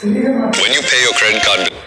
When you pay your credit card bill,